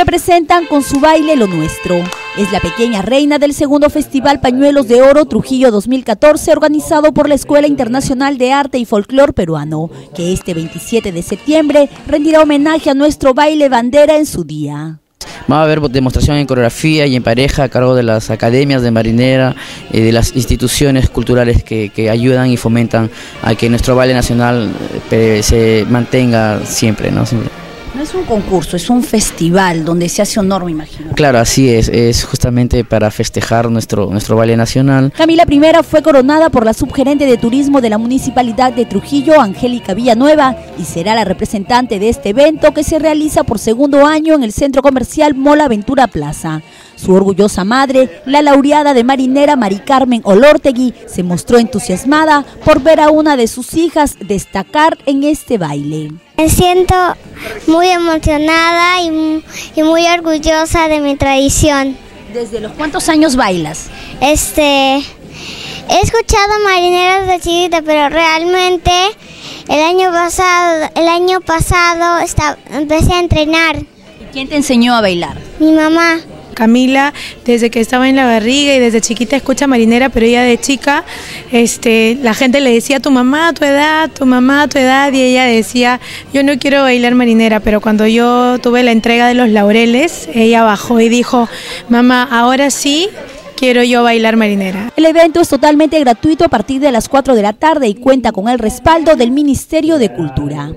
representan con su baile lo nuestro. Es la pequeña reina del segundo Festival Pañuelos de Oro Trujillo 2014 organizado por la Escuela Internacional de Arte y Folclor Peruano, que este 27 de septiembre rendirá homenaje a nuestro baile bandera en su día. Va a haber demostración en coreografía y en pareja a cargo de las academias de marinera y de las instituciones culturales que, ayudan y fomentan a que nuestro baile nacional eh, se mantenga siempre. ¿no? siempre. No es un concurso, es un festival donde se hace honor, me imagino. Claro, así es, es justamente para festejar nuestro, nuestro baile nacional. Camila I fue coronada por la subgerente de turismo de la Municipalidad de Trujillo, Angélica Villanueva, y será la representante de este evento que se realiza por segundo año en el centro comercial Mola Ventura Plaza. Su orgullosa madre, la laureada de marinera Mari Carmen Olortegui, se mostró entusiasmada por ver a una de sus hijas destacar en este baile. Me siento muy emocionada y, muy orgullosa de mi tradición. ¿Desde los cuántos años bailas? Este, he escuchado marineras de chiquita, pero realmente el año pasado, el año pasado empecé a entrenar. ¿Y quién te enseñó a bailar? Mi mamá. Camila desde que estaba en la barriga y desde chiquita escucha marinera, pero ella de chica, este, la gente le decía tu mamá, tu edad, tu mamá, tu edad, y ella decía, yo no quiero bailar marinera, pero cuando yo tuve la entrega de los laureles, ella bajó y dijo, mamá, ahora sí, quiero yo bailar marinera. El evento es totalmente gratuito a partir de las 4 de la tarde y cuenta con el respaldo del Ministerio de Cultura.